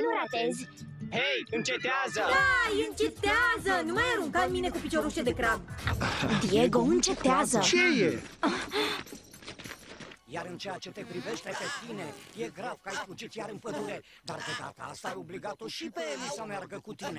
nu ratezi Hei, încetează! Da, încetează! Nu mai arunca în mine cu piciorușe de crab Diego, încetează Ce e? Iar în ceea ce te privește pe tine, e grav că ai fugit iar în pădure Dar de data asta ai obligat-o și pe Eli să meargă cu tine